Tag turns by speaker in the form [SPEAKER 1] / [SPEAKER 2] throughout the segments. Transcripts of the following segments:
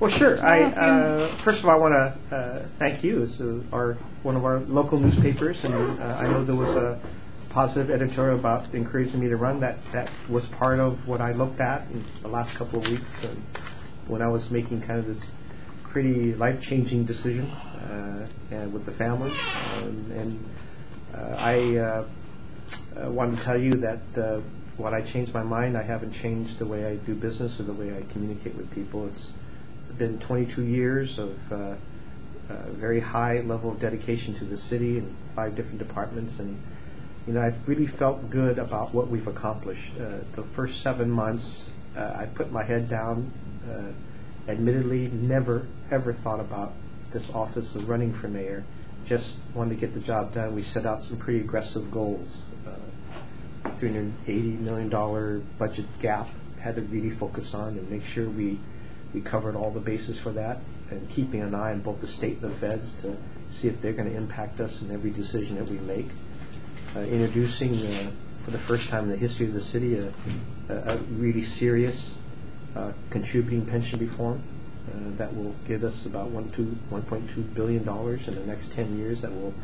[SPEAKER 1] Well, sure. I,
[SPEAKER 2] Yeah, if you-
[SPEAKER 1] uh, first of all, I want to uh, thank you uh, our, one of our local newspapers, and uh, I know there was a positive editorial about encouraging me to run. That, that was part of what I looked at in the last couple of weeks and when I was making kind of this pretty life-changing decision uh, and with the family. Um, And uh, I uh, uh, to tell you that uh, when I changed my mind, I haven't changed the way I do business or the way I communicate with people. It's been 22 years of uh, uh, very high level of dedication to the city and five different departments, and you know I've really felt good about what we've accomplished. Uh, the first seven months, uh, I put my head down. Admittedly, never ever thought about this office of running for mayor. Just wanted to get the job done. We set out some pretty aggressive goals. Uh, $380 million budget gap had to really focus on and make sure we, we covered all the bases for that and keeping an eye on both the state and the feds to see if they're going to impact us in every decision that we make. Uh, introducing, uh, for the first time in the history of the city, a, a, really serious uh, contributing pension reform uh, that will give us about one two, $1.2 billion in the next 10 years that will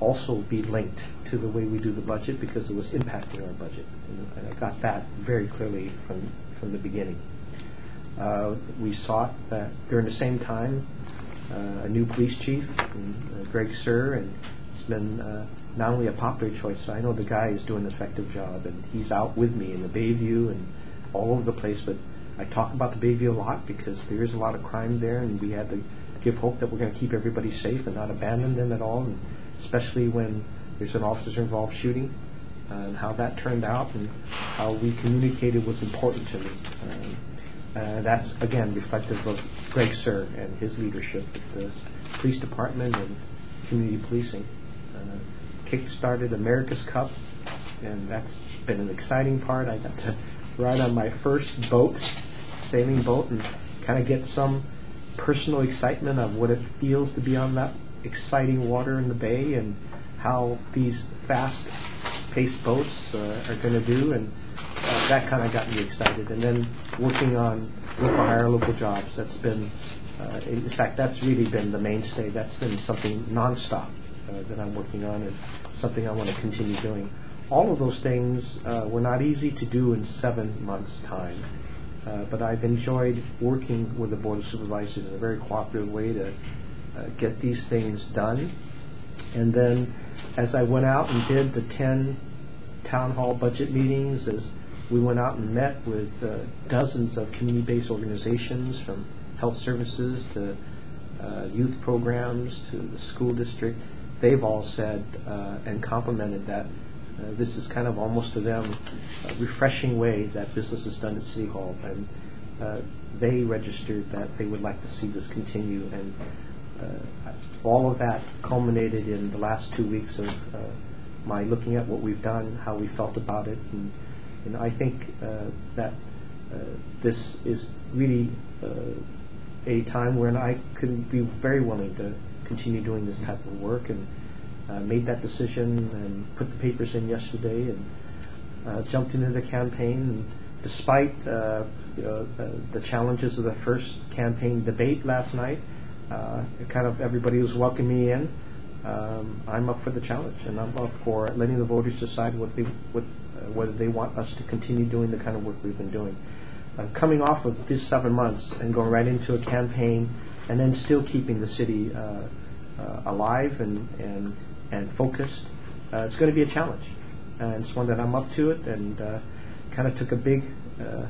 [SPEAKER 1] also be linked to the way we do the budget because it was impacting our budget. And and I got that very clearly from, from the beginning. Uh, We sought during the same time, uh, a new police chief, and, uh, Greg Suhr, and it's been not only a popular choice, but I know the guy is doing an effective job, and he's out with me in the Bayview and all over the place, but I talk about the Bayview a lot because there is a lot of crime there, and we had to give hope that we're going to keep everybody safe and not abandon them at all, and especially when there's an officer-involved shooting, uh, and how that turned out, and how we communicated was important to me. Um, uh, That's, again, reflective of Greg Suhr and his leadership at the police department and community policing. Uh, Kick-started America's Cup, and that's been an exciting part. I got to ride on my first boat, sailing boat, and kind of get some personal excitement of what it feels to be on that exciting water in the bay and how these fast-paced boats uh, are going to do, and uh, that kind of got me excited. And then working on local hire, local jobs, that's been, uh, in fact, that's really been the mainstay. That's been something nonstop uh, that I'm working on and something I want to continue doing. All of those things uh, were not easy to do in seven months' time. Uh, But I've enjoyed working with the Board of Supervisors in a very cooperative way to uh, get these things done. And then, as I went out and did the 10 town hall budget meetings, as we went out and met with uh, dozens of community-based organizations, from health services to uh, youth programs to the school district, they've all said uh, and complimented that uh, this is kind of almost to them a refreshing way that business is done at City Hall. And uh, they registered that they would like to see this continue. And uh, all of that culminated in the last two weeks of my looking at what we've done, how we felt about it. And, I think uh, that uh, this is really uh, a time when I could be very willing to continue doing this type of work and uh, made that decision and put the papers in yesterday and uh, jumped into the campaign. And despite uh, you know, the challenges of the first campaign debate last night, kind of everybody was welcoming me in. Um, I'm up for the challenge, and I'm up for letting the voters decide what they, what, uh, whether they want us to continue doing the kind of work we've been doing. Uh, coming off of these seven months and going right into a campaign, and then still keeping the city uh, uh, alive and, and, and focused, uh, it's going to be a challenge. And it's one that I'm up to it, and uh, kind of took a big uh,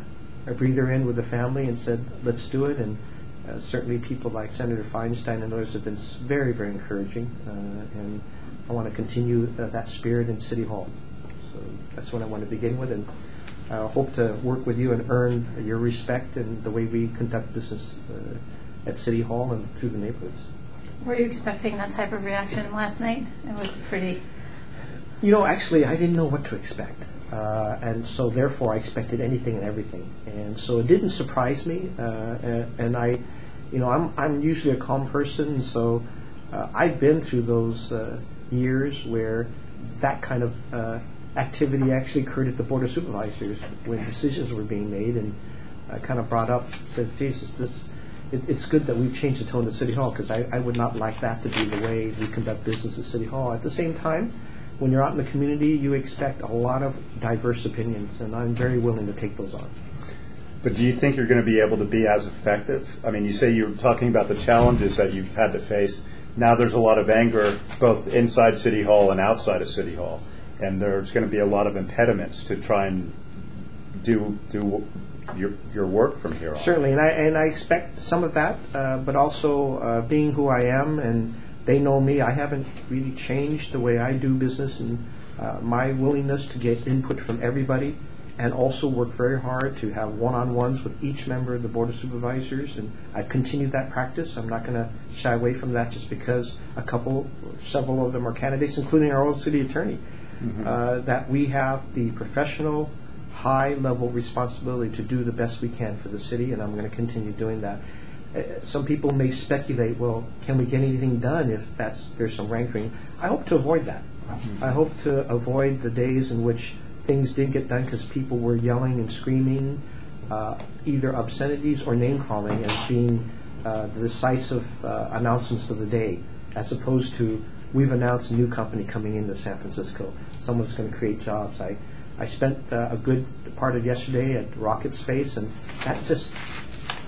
[SPEAKER 1] a breather in with the family and said, let's do it. And uh, certainly people like Senator Feinstein and others have been very, very encouraging. Uh, and I want to continue uh, that spirit in City Hall. So that's what I want to begin with. And I hope to work with you and earn your respect and the way we conduct business uh, at City Hall and through the neighborhoods.
[SPEAKER 2] Were you expecting that type of reaction last night? It was pretty,
[SPEAKER 1] You know, actually, I didn't know what to expect. Uh, and so, therefore, I expected anything and everything. And so it didn't surprise me. Uh, and, and I, you know, I'm, I'm usually a calm person. So uh, I've been through those uh, years where that kind of uh, activity actually occurred at the Board of Supervisors when decisions were being made. And I kind of brought up, says, Jesus, this, it, it's good that we've changed the tone at City Hall, because I, I would not like that to be the way we conduct business at City Hall. At the same time, when you're out in the community, you expect a lot of diverse opinions, and I'm very willing to take those on.
[SPEAKER 3] But do you think you're going to be able to be as effective? I mean, you say you're talking about the challenges that you've had to face. Now there's a lot of anger both inside City Hall and outside of City Hall. And there's going to be a lot of impediments to try and do, do your, your work from here on.
[SPEAKER 1] Certainly, and I, and I expect some of that, uh, but also uh, being who I am, and they know me, I haven't really changed the way I do business, and uh, my willingness to get input from everybody, and also work very hard to have one-on-ones with each member of the Board of Supervisors, and I've continued that practice. I'm not going to shy away from that just because a couple, several of them are candidates, including our old city attorney, uh, that we have the professional, high-level responsibility to do the best we can for the city, and I'm going to continue doing that. Uh, Some people may speculate, well, can we get anything done if that's, there's some rankling? I hope to avoid that. I hope to avoid the days in which things did get done because people were yelling and screaming, uh, either obscenities or name-calling as being uh, the decisive uh, announcements of the day, as opposed to, we've announced a new company coming into San Francisco. Someone's going to create jobs. I, I spent uh, a good part of yesterday at Rocket Space, and that just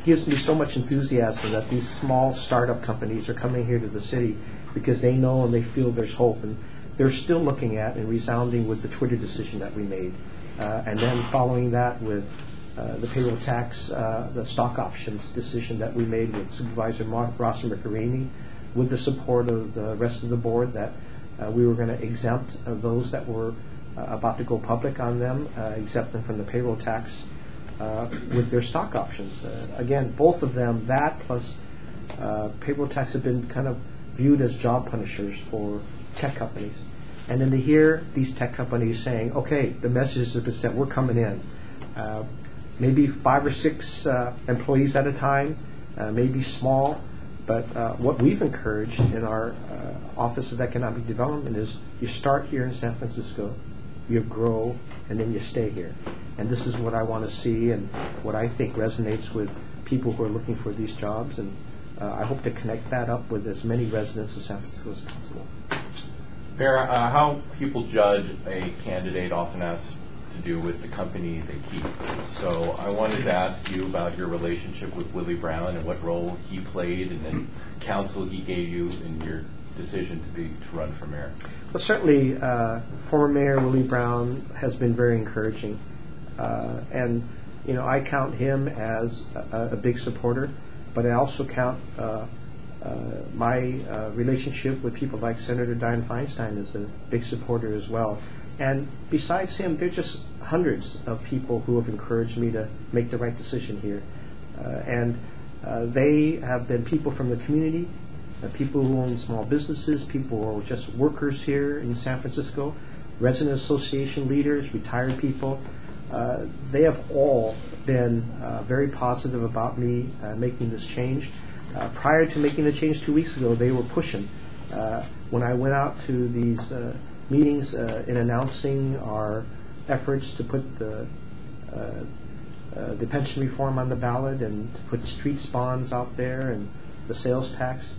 [SPEAKER 1] gives me so much enthusiasm that these small startup companies are coming here to the city because they know and they feel there's hope. And they're still looking at and resounding with the Twitter decision that we made. Uh, and then following that with uh, the payroll tax, uh, the stock options decision that we made with Supervisor Mar- Ross Mirkarimi, with the support of the rest of the board, that uh, we were going to exempt uh, those that were uh, about to go public on them, exempt them from the payroll tax with their stock options. Again, both of them, that plus payroll tax have been kind of viewed as job punishers for tech companies. And then to hear these tech companies saying, okay, the message has been sent, we're coming in. Uh, Maybe five or six uh, employees at a time, uh, maybe small, but uh, what we've encouraged in our uh, Office of Economic Development is you start here in San Francisco, you grow, and then you stay here. And this is what I want to see and what I think resonates with people who are looking for these jobs. And uh, I hope to connect that up with as many residents of San Francisco as possible.
[SPEAKER 4] Mayor, uh, how people judge a candidate often has to do with the company they keep. So I wanted to ask you about your relationship with Willie Brown and what role he played and then counsel he gave you in your decision to be, to run for mayor.
[SPEAKER 1] Well, certainly, uh, former Mayor Willie Brown has been very encouraging. Uh, And, you know, I count him as a a big supporter, but I also count uh, my uh, relationship with people like Senator Dianne Feinstein is a big supporter as well. And besides him, there are just hundreds of people who have encouraged me to make the right decision here. Uh, And uh, they have been people from the community, uh, people who own small businesses, people who are just workers here in San Francisco, resident association leaders, retired people. Uh, They have all been uh, very positive about me uh, making this change. Uh, Prior to making the change two weeks ago, they were pushing. Uh, When I went out to these uh, meetings uh, in announcing our efforts to put the uh, uh, the pension reform on the ballot and to put street bonds out there and the sales tax.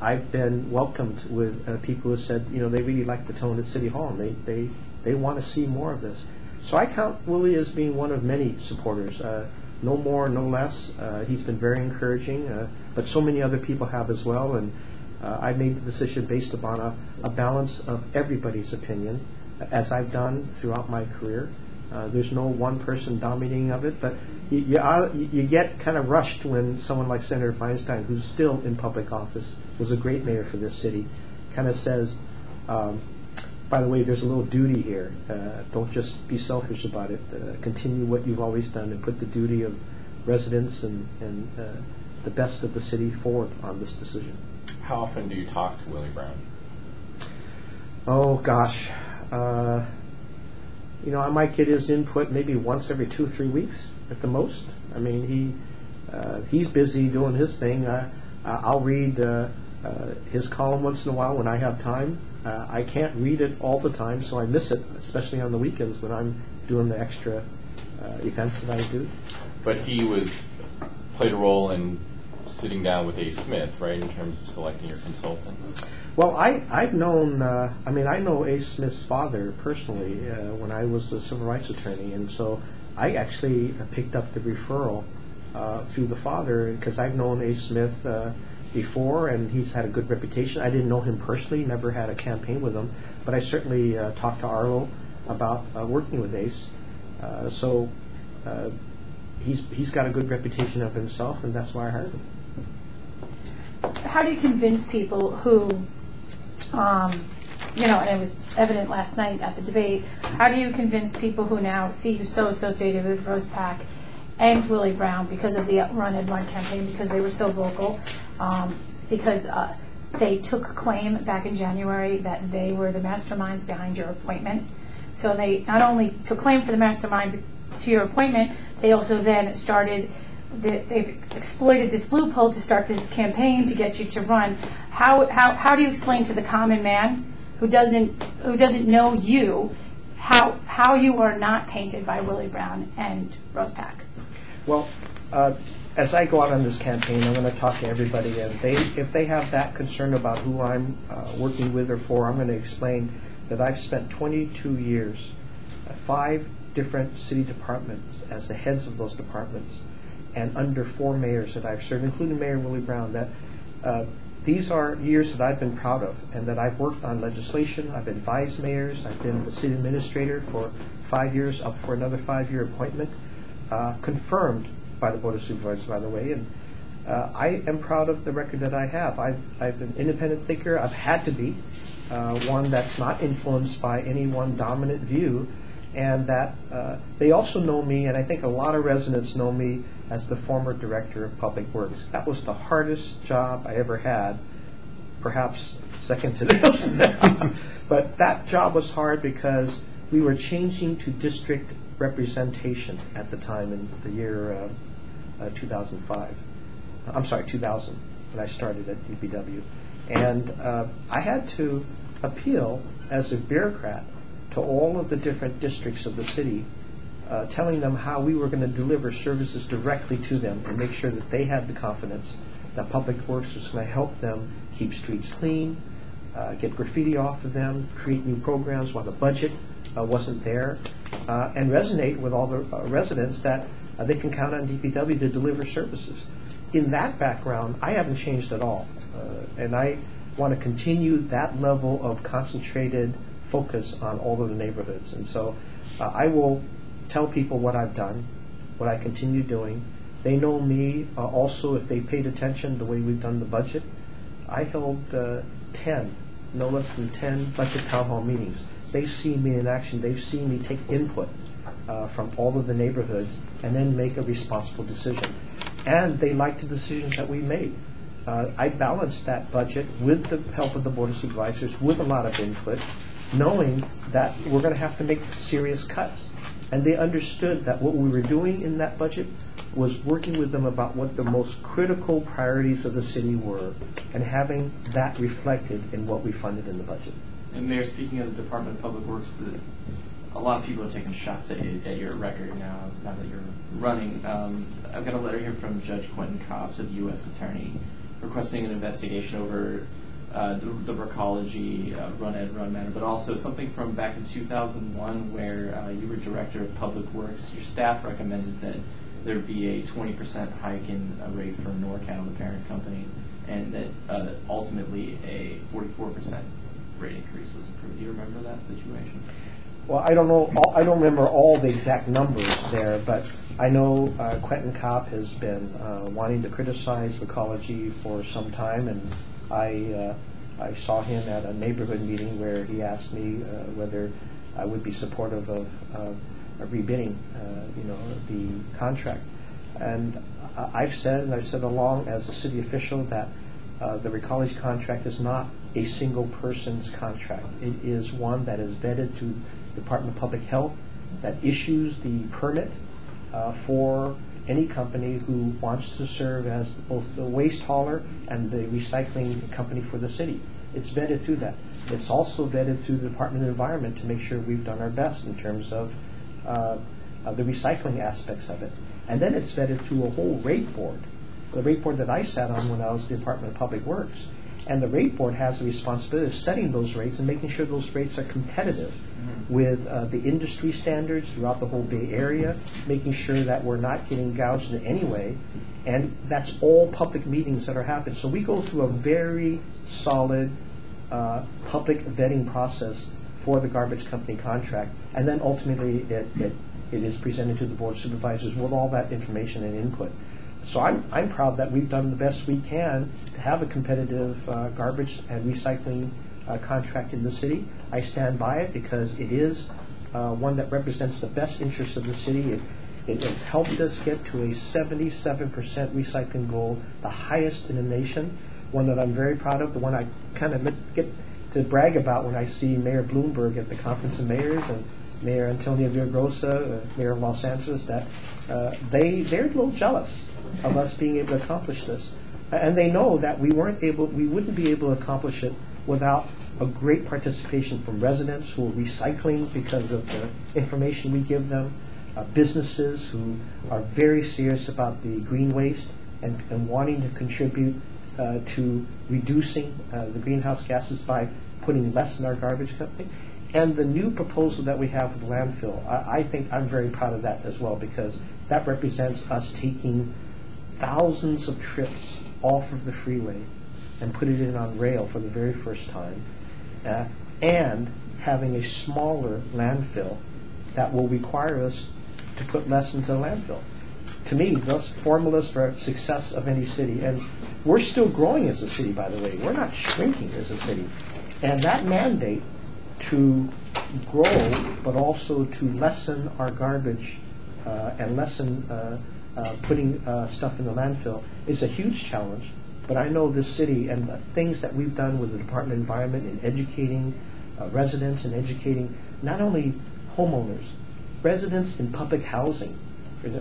[SPEAKER 1] I've been welcomed with people who said, you know, they really like the tone at City Hall and they, they, they want to see more of this. So I count Willie as being one of many supporters. Uh, no more, no less. Uh, he's been very encouraging, uh, but so many other people have as well. And uh, I made the decision based upon a, a balance of everybody's opinion, as I've done throughout my career. Uh, there's no one person dominating of it, but you, you, are- you get kind of rushed when someone like Senator Feinstein, who's still in public office, was a great mayor for this city, kind of says, um, by the way, there's a little duty here. Uh, don't just be selfish about it. Uh, continue what you've always done and put the duty of residents and, and uh, the best of the city forward on this decision.
[SPEAKER 4] How often do you talk to Willie Brown?
[SPEAKER 1] Oh, gosh. Uh, you know, I might get his input maybe once every two, three weeks at the most. I mean, he uh, he's busy doing his thing. I'll read uh, uh, his column once in a while when I have time. Uh, I can't read it all the time, so I miss it, especially on the weekends when I'm doing the extra uh, events that I do.
[SPEAKER 4] But he was played a role in sitting down with Ace Smith, right, in terms of selecting your consultants?
[SPEAKER 1] Well, I, I've known, uh, I mean, I know Ace Smith's father personally uh, when I was a civil rights attorney, and so I actually uh, picked up the referral uh, through the father because I've known Ace Smith uh, before, and he's had a good reputation. I didn't know him personally, never had a campaign with him, but I certainly uh, talked to Arlo about uh, working with Ace. Uh, so uh, he's he's got a good reputation of himself, and that's why I hired him.
[SPEAKER 2] How do you convince people who, um, you know, and it was evident last night at the debate, how do you convince people who now see you so associated with Rose Pak and Willie Brown because of the Run Ed Run campaign, because they were so vocal, um, because uh, they took claim back in January that they were the masterminds behind your appointment. So they not only took claim for the mastermind to your appointment, they also then started, the- they've exploited this loophole to start this campaign to get you to run. How, how, how do you explain to the common man who doesn't, who doesn't know you, how, how you are not tainted by Willie Brown and Rose Pak?
[SPEAKER 1] Well, uh, as I go out on this campaign, I'm going to talk to everybody, and they, if they have that concern about who I'm uh, working with or for, I'm going to explain that I've spent 22 years, at five different city departments as the heads of those departments, and under four mayors that I've served, including Mayor Willie Brown. That uh, these are years that I've been proud of, and that I've worked on legislation. I've advised mayors. I've been the city administrator for five years, up for another five-year appointment uh, confirmed by the Board of Supervisors, by the way, and uh, I am proud of the record that I have. I've, I've an independent thinker. I've had to be uh, one that's not influenced by any one dominant view, and that uh, they also know me, and I think a lot of residents know me as the former director of Public Works. That was the hardest job I ever had, perhaps second to this. but that job was hard because we were changing to district representation at the time in the year uh, uh, 2005. I'm sorry, 2000, when I started at DPW. And uh, I had to appeal as a bureaucrat to all of the different districts of the city, uh, telling them how we were going to deliver services directly to them and make sure that they had the confidence that Public Works was going to help them keep streets clean, uh, get graffiti off of them, create new programs while the budget uh, wasn't there, uh, and resonate with all the uh, residents that uh, they can count on DPW to deliver services. In that background, I haven't changed at all, uh, and I want to continue that level of concentrated focus on all of the neighborhoods. And so I will tell people what I've done, what I continue doing. They know me uh, also if they paid attention the way we've done the budget. I held uh, 10, no less than 10 budget town hall meetings. They've seen me in action. They've seen me take input uh, from all of the neighborhoods and then make a responsible decision. And they like the decisions that we made. Uh, I balanced that budget with the help of the Board of Supervisors, with a lot of input, knowing that we're going to have to make serious cuts. And they understood that what we were doing in that budget was working with them about what the most critical priorities of the city were and having that reflected in what we funded in the budget.
[SPEAKER 5] And Mayor, speaking of the Department of Public Works, a lot of people are taking shots at, at your record now, now that you're running. Um, I've got a letter here from Judge Quentin Kopp's, the U.S. Attorney, requesting an investigation over uh, the, the Recology uh, Run Ed Run matter, but also something from back in 2001 where uh, you were Director of Public Works. Your staff recommended that there be a 20% hike in uh, rate for NorCal, the parent company, and that uh, ultimately a 44% rate increase was approved. Do you remember that situation?
[SPEAKER 1] Well, I don't know, all- I don't remember all the exact numbers there, but I know uh, Quentin Kopp has been uh, wanting to criticize Recology for some time, and I, uh, I saw him at a neighborhood meeting where he asked me uh, whether I would be supportive of uh, rebidding, you know, the contract. And I've said, and I've said along as a city official, that uh, the Recology contract is not a single person's contract. It is one that is vetted through the Department of Public Health, that issues the permit uh, for any company who wants to serve as both the waste hauler and the recycling company for the city. It's vetted through that. It's also vetted through the Department of Environment to make sure we've done our best in terms of uh, the recycling aspects of it. And then it's vetted through a whole rate board, the rate board that I sat on when I was the Department of Public Works. And the rate board has the responsibility of setting those rates and making sure those rates are competitive with uh, the industry standards throughout the whole Bay Area, making sure that we're not getting gouged in any way. And that's all public meetings that are happening. So we go through a very solid uh, public vetting process for the garbage company contract. And then ultimately, it, it, it is presented to the board of supervisors with all that information and input. So I'm, I'm proud that we've done the best we can to have a competitive uh, garbage and recycling uh, contract in the city. I stand by it because it is uh, one that represents the best interests of the city. It, it has helped us get to a 77% recycling goal, the highest in the nation, one that I'm very proud of, the one I kind of get to brag about when I see Mayor Bloomberg at the Conference of Mayors and Mayor Antonio Villaraigosa, uh, Mayor of Los Angeles, that uh, they, they're a little jealous of us being able to accomplish this. And they know that we weren't able, we wouldn't be able to accomplish it without a great participation from residents who are recycling because of the information we give them, uh, businesses who are very serious about the green waste and, and wanting to contribute uh, to reducing uh, the greenhouse gases by putting less in our garbage company. And the new proposal that we have with landfill, I, I think I'm very proud of that as well because that represents us taking thousands of trips off of the freeway and put it in on rail for the very first time, uh, and having a smaller landfill that will require us to put less into the landfill. To me, those formulas for success of any city, and we're still growing as a city, by the way. We're not shrinking as a city. And that mandate to grow, but also to lessen our garbage uh, and lessen uh, uh, putting uh, stuff in the landfill is a huge challenge. But I know this city and the things that we've done with the Department of Environment in educating uh, residents and educating not only homeowners, residents in public housing,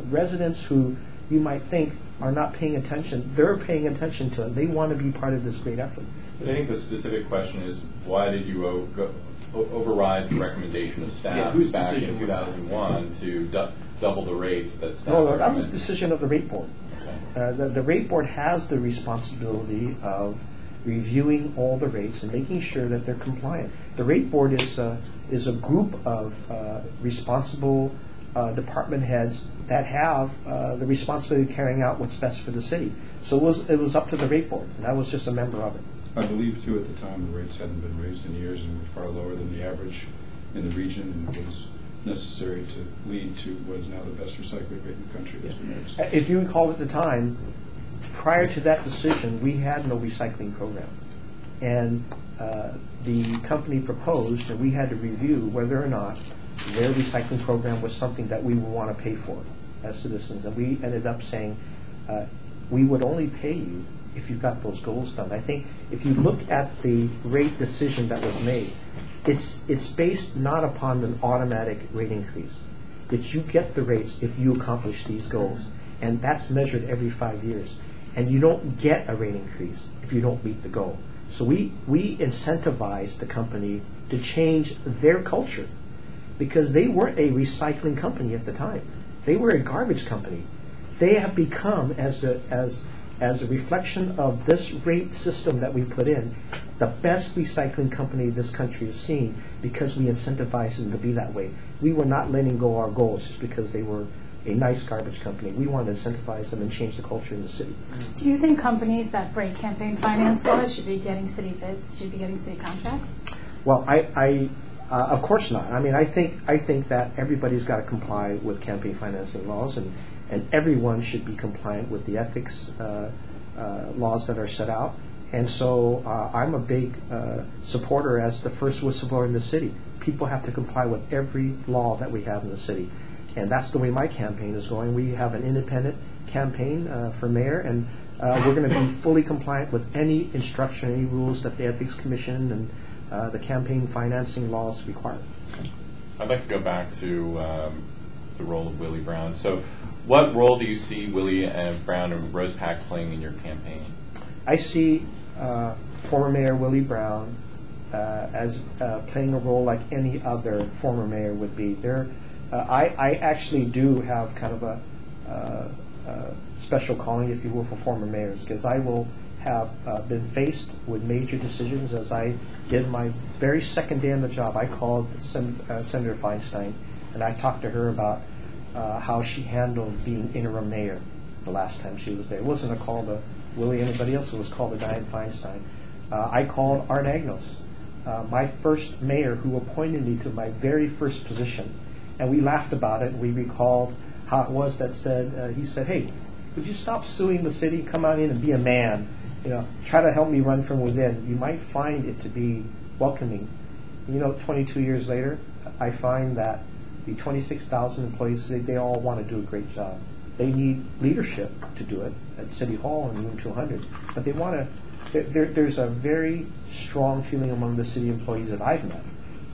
[SPEAKER 1] residents who you might think are not paying attention, they're paying attention to it. They want to be part of this great effort.
[SPEAKER 4] But I think the specific question is, why did you o- go- o- override the recommendation of staff
[SPEAKER 5] whose
[SPEAKER 4] back in
[SPEAKER 5] decision was that?
[SPEAKER 4] 2001 to du- double the rates that staff
[SPEAKER 1] No, that was the
[SPEAKER 4] recommended?
[SPEAKER 1] decision of the rate board.
[SPEAKER 4] Okay.
[SPEAKER 1] Uh, The the rate board has the responsibility of reviewing all the rates and making sure that they're compliant. The rate board is, a- is a group of uh, responsible uh, department heads that have uh, the responsibility of carrying out what's best for the city. So it was, it was up to the rate board, and I was just a member of it.
[SPEAKER 6] I believe too, at the time, the rates hadn't been raised in years and were far lower than the average in the region and it was necessary to lead to what is now the best recycling rate in the country, noticed.
[SPEAKER 1] Uh, If you recall at the time, prior to that decision, we had no recycling program. And uh, the company proposed, that we had to review whether or not their recycling program was something that we would want to pay for as citizens. And we ended up saying, uh, we would only pay you if you got those goals done. I think if you look at the rate decision that was made, it's, it's based not upon an automatic rate increase. It's you get the rates if you accomplish these goals. And that's measured every five years. And you don't get a rate increase if you don't meet the goal. So we, we incentivize the company to change their culture because they weren't a recycling company at the time. They were a garbage company. They have become, as a, as, as a reflection of this rate system that we put in, the best recycling company this country has seen because we incentivized them to be that way. We were not letting go our goals just because they were a nice garbage company. We want to incentivize them and change the culture in the city.
[SPEAKER 2] Do you think companies that break campaign finance laws should be getting city bids, should be getting city contracts?
[SPEAKER 1] Well, I, I uh, of course not. I mean, I think I think that everybody's got to comply with campaign financing laws, and and everyone should be compliant with the ethics uh, uh, laws that are set out. And so uh, I'm a big supporter as the first whistleblower in the city. People have to comply with every law that we have in the city. And that's the way my campaign is going. We have an independent campaign for mayor, and we're going to be fully compliant with any instruction, any rules that the Ethics Commission and uh, the campaign financing laws require.
[SPEAKER 4] I'd like to go back to um, the role of Willie Brown. So what role do you see Willie and Brown and Rose Pak playing in your campaign?
[SPEAKER 1] I see uh, former Mayor Willie Brown uh, as uh, playing a role like any other former mayor would be. There, uh, I, I actually do have kind of a, uh, uh, uh, special calling, if you will, for former mayors, because I will have uh, been faced with major decisions as I did my very second day on the job. I called Sen- uh, Senator Feinstein, and I talked to her about uh, how she handled being interim mayor the last time she was there. It wasn't a call to Willie anybody else, it was called to Dianne Feinstein. Uh, I called Art Agnos, uh, my first mayor who appointed me to my very first position. And we laughed about it. We recalled how it was that said, uh, he said, hey, would you stop suing the city? Come on in and be a man. You know, try to help me run from within. You might find it to be welcoming. You know, 22 years later, I find that the 26,000 employees, they, they all want to do a great job. They need leadership to do it at City Hall and Room 200, but they want to. There, there, there's a very strong feeling among the city employees that I've met.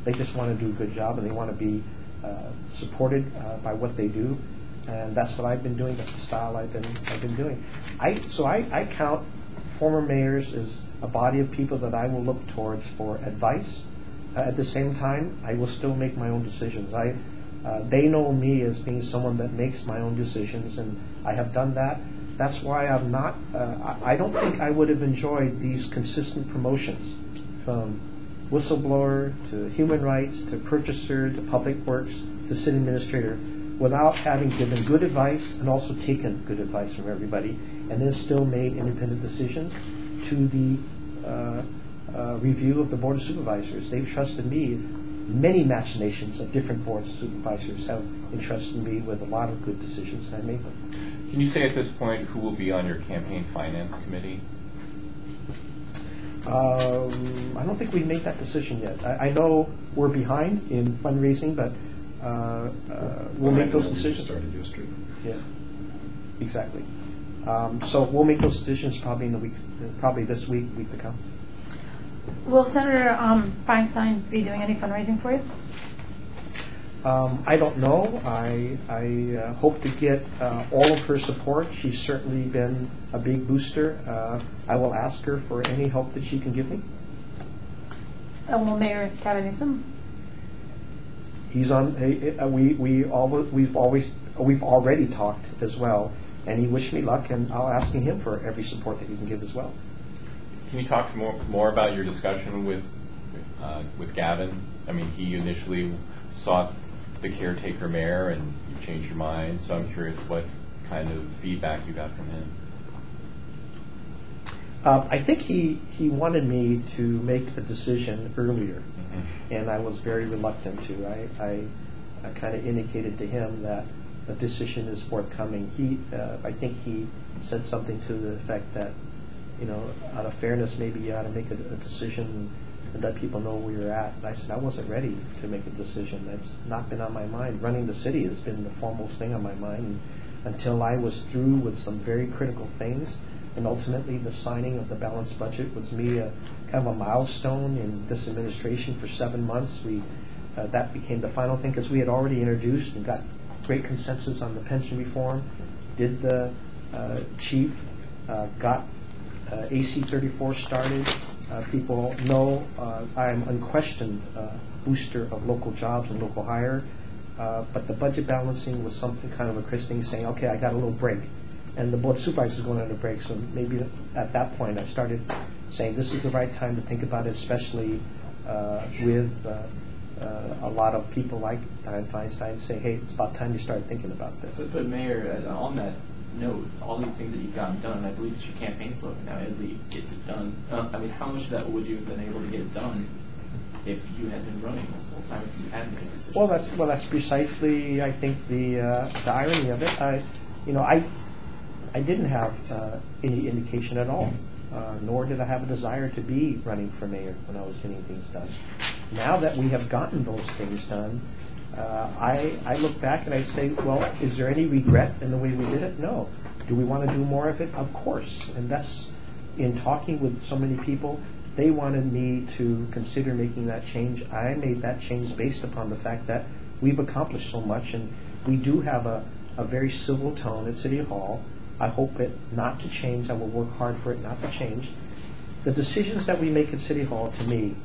[SPEAKER 1] They just want to do a good job and they want to be uh, supported uh, by what they do, and that's what I've been doing. That's the style I've been I've been doing. I so I, I count former mayors as a body of people that I will look towards for advice. Uh, at the same time, I will still make my own decisions. I uh, they know me as being someone that makes my own decisions, and I have done that. That's why I'm not. Uh, I don't think I would have enjoyed these consistent promotions from whistleblower to human rights to purchaser to public works to city administrator without having given good advice and also taken good advice from everybody and then still made independent decisions to the uh, uh, review of the Board of Supervisors. They've trusted me. Many machinations of different boards of supervisors have entrusted me with a lot of good decisions, and I made them.
[SPEAKER 4] Can you say at this point who will be on your campaign finance committee?
[SPEAKER 1] Um, I don't think we've made that decision yet. I, I know we're behind in fundraising, but uh, uh, we'll make those
[SPEAKER 6] We just
[SPEAKER 1] decisions.
[SPEAKER 6] Started yesterday.
[SPEAKER 1] Yeah, exactly. Um, so we'll make those decisions probably in the week, probably this week, week to come.
[SPEAKER 2] Will Senator um, Feinstein be doing any fundraising for you?
[SPEAKER 1] Um, I don't know. I, I uh, hope to get uh, all of her support. She's certainly been a big booster. Uh, I will ask her for any help that she can give me.
[SPEAKER 2] And will Mayor Gavin Newsom?
[SPEAKER 1] He's on. eh, We we all we've always we've already talked as well, and he wished me luck, and I'll asking him for every support that he can give as well.
[SPEAKER 4] Can you talk more, more about your discussion with, uh, with Gavin? I mean, he initially sought the caretaker mayor and you changed your mind, so I'm curious what kind of feedback you got from him.
[SPEAKER 1] Uh, I think he he wanted me to make a decision earlier.
[SPEAKER 4] Mm-hmm.
[SPEAKER 1] and I was very reluctant to. I, I, I kind of indicated to him that a decision is forthcoming. He, uh, I think he said something to the effect that, you know, out of fairness, maybe you ought to make a, a decision and let people know where you're at. And I said I wasn't ready to make a decision. That's not been on my mind. Running the city has been the foremost thing on my mind until I was through with some very critical things. And ultimately, the signing of the balanced budget was me a kind of a milestone in this administration for seven months. We uh, that became the final thing because we had already introduced and got great consensus on the pension reform. Did the uh, chief uh, got uh, AC 34 started? Uh, people know uh, I'm unquestioned booster of local jobs and local hire. But the budget balancing was something kind of a Chris thing saying, okay, I got a little break. And the board of supervisors is going on a break, so maybe at that point I started saying this is the right time to think about it, especially uh, with uh, uh, a lot of people like Dianne Feinstein saying, hey, it's about time you start thinking about this.
[SPEAKER 5] But, but Mayor, on that note, all these things that you've gotten done, I believe it's your campaign slogan now, Ed Lee gets it done. Uh, I mean, how much of that would you have been able to get done if you had been running this whole time, if you hadn't made?
[SPEAKER 1] Well, that's well, that's precisely, I think, the uh, the irony of it. I, you know, I I didn't have uh, any indication at all, uh, nor did I have a desire to be running for mayor when I was getting things done. Now that we have gotten those things done, uh, I I look back and I say, well, is there any regret in the way we did it? No. Do we want to do more of it? Of course. And that's in talking with so many people. They wanted me to consider making that change. I made that change based upon the fact that we've accomplished so much, and we do have a, a very civil tone at City Hall. I hope it not to change. I will work hard for it not to change. The decisions that we make at City Hall, to me,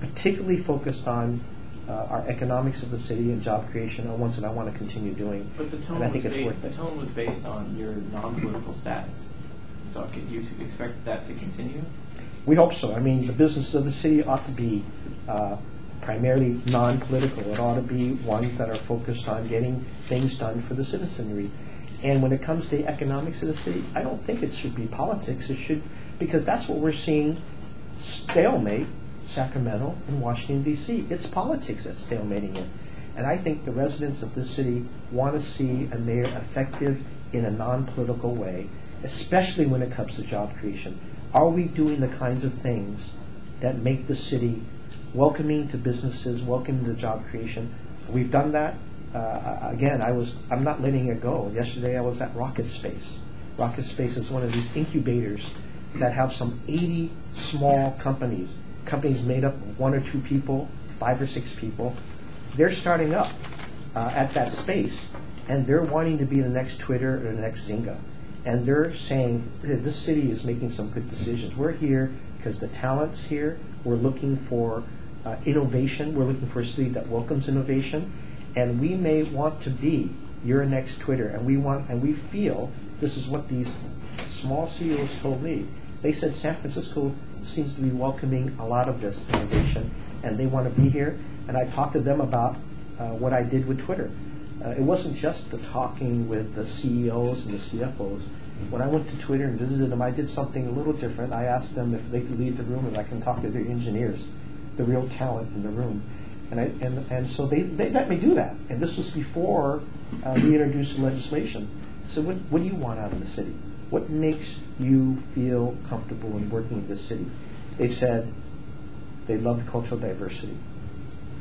[SPEAKER 1] particularly focused on uh, our economics of the city and job creation are ones that I want to continue doing.
[SPEAKER 5] But the tone
[SPEAKER 1] and I
[SPEAKER 5] was
[SPEAKER 1] think it's
[SPEAKER 5] ba-
[SPEAKER 1] worth
[SPEAKER 5] the
[SPEAKER 1] it.
[SPEAKER 5] tone was based on your non-political status. So could you expect that to continue?
[SPEAKER 1] We hope so. I mean, the business of the city ought to be uh, primarily non-political. It ought to be ones that are focused on getting things done for the citizenry. And when it comes to the economics of the city, I don't think it should be politics. It should, because that's what we're seeing stalemate Sacramento and Washington D.C. It's politics that's stalemating it. And I think the residents of this city want to see a mayor effective in a non-political way, especially when it comes to job creation. Are we doing the kinds of things that make the city welcoming to businesses, welcoming to job creation? We've done that. Uh, again, I was I'm not letting it go. Yesterday I was at Rocket Space. Rocket Space is one of these incubators that have some 80 small companies, companies made up of one or two people, five or six people. They're starting up uh, at that space, and they're wanting to be the next Twitter or the next Zynga. And they're saying "Hey, this city is making some good decisions. We're here because the talent's here. We're looking for uh, innovation. We're looking for a city that welcomes innovation, and we may want to be your next Twitter. And we want, and we feel this is what these small CEOs told me. They said San Francisco seems to be welcoming a lot of this innovation, and they want to be here. And I talked to them about uh, what I did with Twitter. Uh, it wasn't just the talking with the CEOs and the CFOs. When I went to Twitter and visited them, I did something a little different. I asked them if they could leave the room and I can talk to their engineers, the real talent in the room. And, I, and, and so they, they let me do that. And this was before uh, we introduced legislation. So what, what do you want out of the city? What makes you feel comfortable in working in this city? They said they love the cultural diversity.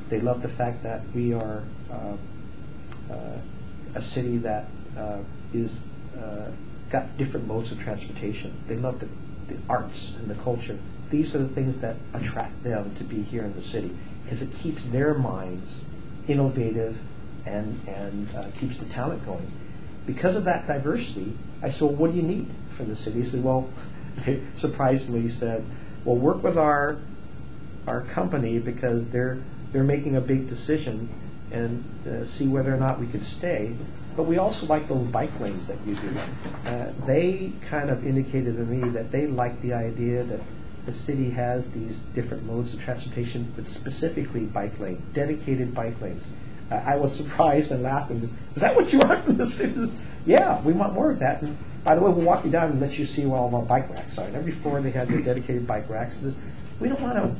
[SPEAKER 1] They love the fact that we are uh, uh, a city that uh, is uh, got different modes of transportation. They love the, the arts and the culture. These are the things that attract them to be here in the city because it keeps their minds innovative and, and uh, keeps the talent going. Because of that diversity, I said, well, what do you need from the city? He said, well, surprisingly, he said, well, work with our our company because they're they're making a big decision and uh, see whether or not we could stay. But we also like those bike lanes that you do. Uh, they kind of indicated to me that they like the idea that the city has these different modes of transportation, but specifically bike lane, dedicated bike lanes. Uh, I was surprised and laughing. Is that what you want from the city? Yeah, we want more of that. And by the way, we'll walk you down and let you see where all of our bike racks are. And every floor they had their dedicated bike racks. We don't want to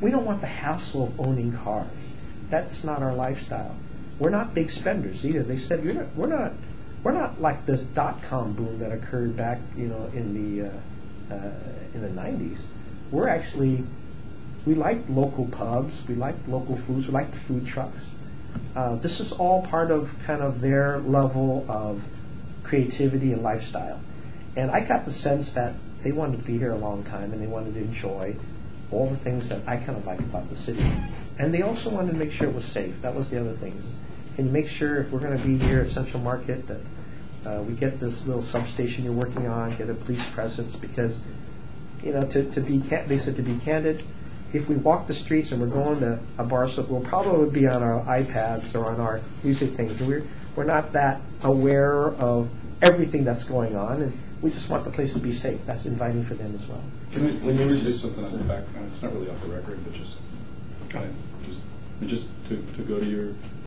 [SPEAKER 1] we don't want the hassle of owning cars. That's not our lifestyle. We're not big spenders either. They said You're not, we're not we're not like this dot com boom that occurred back you know in the uh, uh, in the 90s. We're actually we like local pubs, we like local foods, we like the food trucks. Uh, this is all part of kind of their level of creativity and lifestyle. And I got the sense that they wanted to be here a long time and they wanted to enjoy all the things that I kind of like about the city. And they also wanted to make sure it was safe. That was the other thing. Can you make sure if we're going to be here at Central Market that uh, we get this little substation you're working on, get a police presence because, you know, to, to be they said to be candid, if we walk the streets and we're going to a bar, so we'll probably be on our iPads or on our music things. And we're we're not that aware of everything that's going on, and we just want the place to be safe. That's inviting for them as well.
[SPEAKER 6] Can I, when you say something on the back, uh, it's not really off the record, but just, kind of, just, just to, to go to your